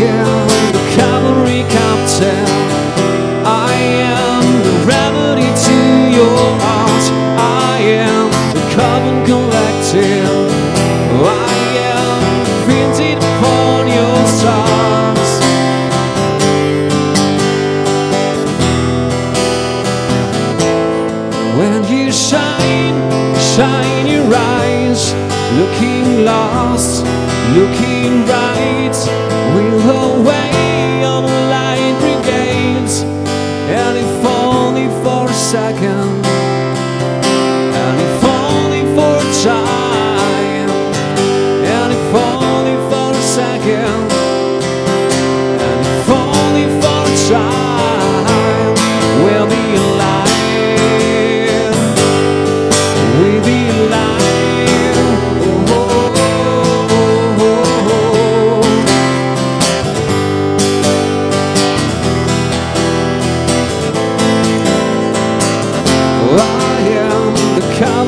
The cavalry. I am the remedy to your art. I am the carbon. I am printed upon your stars. When you shine, shine your eyes, looking lost, looking right, we'll away on light brigades, and if only for a second, and if only for a time, and if only for a second, and if only for a time,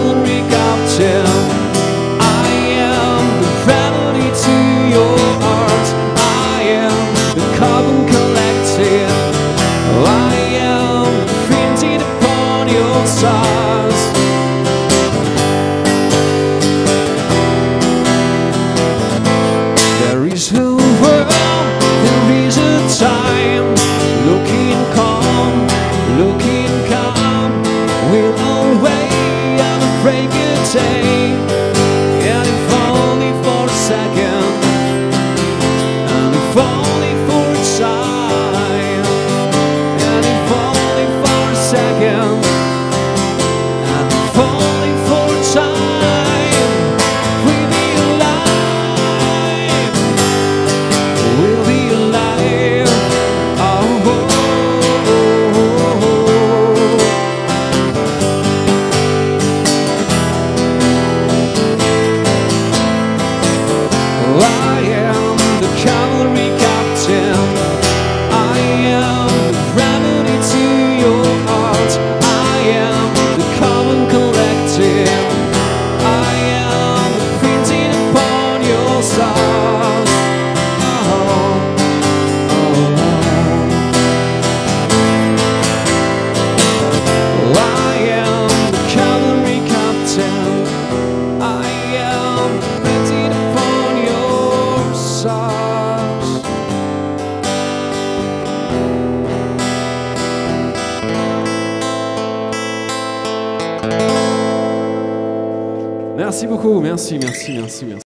the cavalry a break of day, and if only for a second, and if only Merci beaucoup, merci, merci, merci, merci.